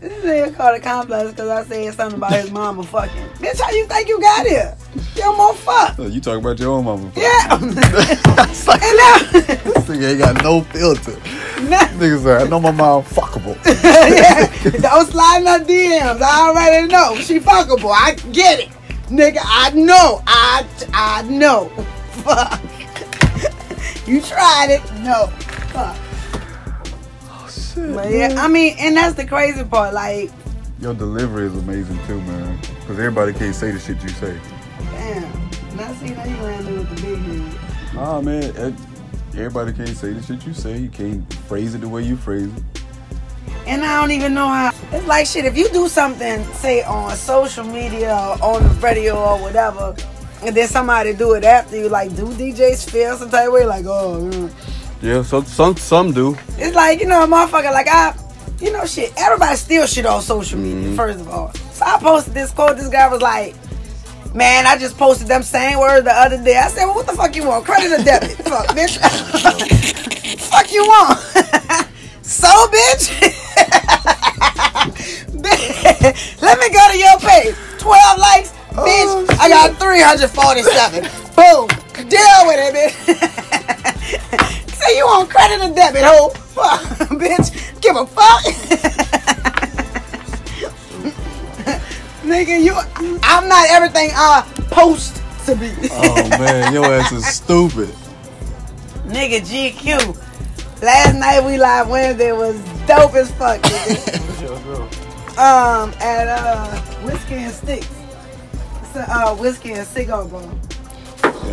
This nigga called a complex because I said something about his mama fucking. Bitch, how you think you got here? Your mom fuck. Oh, you talk about your own mama. Yeah. and now, This nigga ain't got no filter. now Niggas like, I know my mom fuckable. yeah, don't slide her DMs. I already know she fuckable. I get it, nigga. I know. I I know. Fuck. You tried it. No. Fuck. Shit. But yeah, I mean, and that's the crazy part. Like, Your delivery is amazing too, man. Because everybody can't say the shit you say. damn. Now see, now you ran with the big head. Nah, man. eh, Everybody can't say the shit you say. You can't phrase it the way you phrase it. And I don't even know how. It's like shit. If you do something, say on social media or on the radio or whatever, and then somebody do it after you, like, do DJs feel some type of way? Like, oh, mm. Yeah, so some some do. it's like you know, a motherfucker. Like I, you know, shit. Everybody steal shit on social media. Mm-hmm. First of all, so I posted this quote. This guy was like. Man, I just posted them same words the other day. I said, well, what the fuck you want? Credit or debit? fuck, bitch. fuck you want? so, bitch. Let me go to your page. 12 likes. Bitch, I got 347. Boom. Deal with it, bitch. Say you on credit or debit, ho. Fuck, bitch. Give a fuck. Nigga, you I'm not everything I post to be. Oh man, your ass is stupid. Nigga, GQ. Last night we live Wednesday was dope as fuck, nigga. um, at uh Whiskey and Sticks. It's a, uh Whiskey and Cigar Bar. Yeah,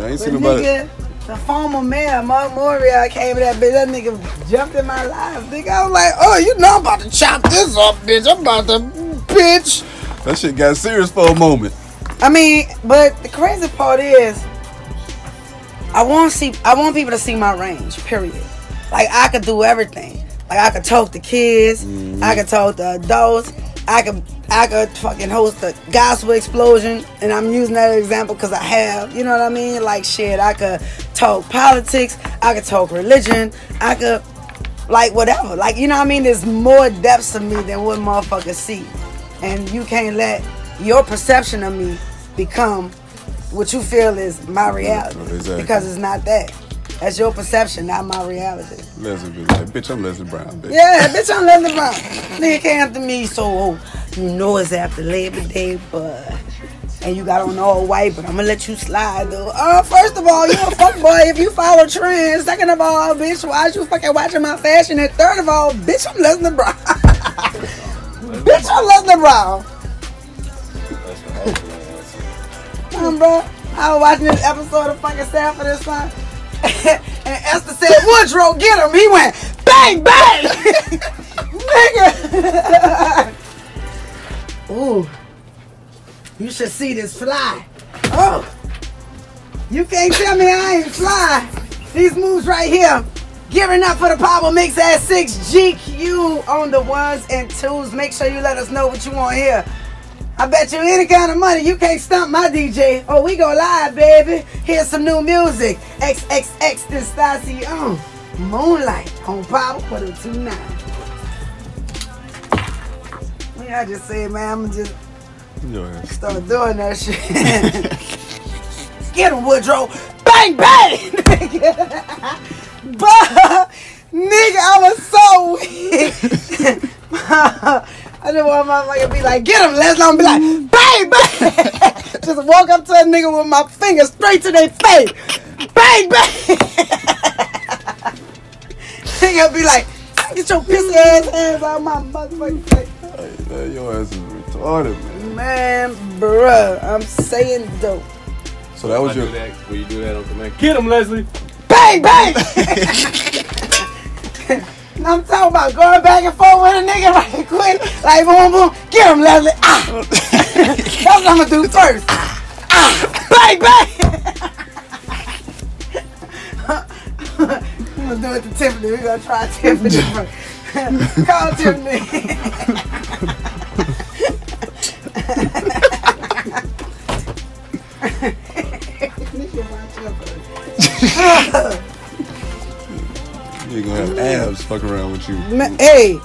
I ain't But seen about it. nigga, the former mayor, Mark Morial, came to that bitch. That nigga jumped in my life. Nigga, I was like, oh, you know I'm about to chop this up, bitch. I'm about to, bitch. That shit got serious for a moment. I mean, but the crazy part is, I want see, I want people to see my range. Period. Like I could do everything. Like I could talk to kids. I could talk to adults. I could, I could fucking host a gospel explosion, and I'm using that example because I have. You know what I mean? Like shit, I could talk politics. I could talk religion. I could, like whatever. Like you know what I mean? There's more depths to me than what motherfuckers see, and you can't let your perception of me become what you feel is my reality Exactly. because it's not that. That's your perception, not my reality. Lesli be like, bitch, I'm Lesli Brown, bitch. Yeah, bitch, I'm Lesli Brown. Nigga came after me, so oh, you know it's after Labor Day, but and you got on all white, but I'm gonna let you slide though. Uh, first of all, you a fuck boy if you follow trends. Second of all, bitch, why you fucking watching my fashion? And third of all, bitch, I'm Lesli Brown. bitch, I'm Lesli Brown. Um, bro, I was watching this episode of fucking Sanford and Son, and Esther said, Woodrow, get him. He went, bang, bang! Nigga! Ooh, you should see this fly. Oh, you can't tell me I ain't fly. These moves right here. Giving up for the Power Mix at 6 GQ on the ones and twos. Make sure you let us know what you want here. I bet you any kind of money you can't stump my DJ. Oh, we go live, baby. Here's some new music. XXXTentacion. Moonlight on Power for the 2 9. What I just say, man? I'm just Your start doing that shit. Get him, Woodrow. Bang, bang! Nigga. but, nigga, I was so weak. I just want my motherfucker to be like, get him, Lesli. I'm be like, bang, bang. just walk up to a nigga with my finger straight to their face. Bang, bang. nigga be like, get your pissy ass hands out my motherfucking face. Hey, man, your ass is retarded, man. Man, bruh, I'm saying dope. So that was I your. that when you do that on command. Get him, Lesli. Bang, bang! I'm talking about going back and forth with a nigga right quick. Like, boom, boom. Get him, Lesli. Ah! That's what I'm gonna do first. Ah! Bang, bang! I'm gonna do it to Tiffany. We're gonna try Tiffany first. Call Tiffany. You ain't gonna have abs fuck around with you. Hey,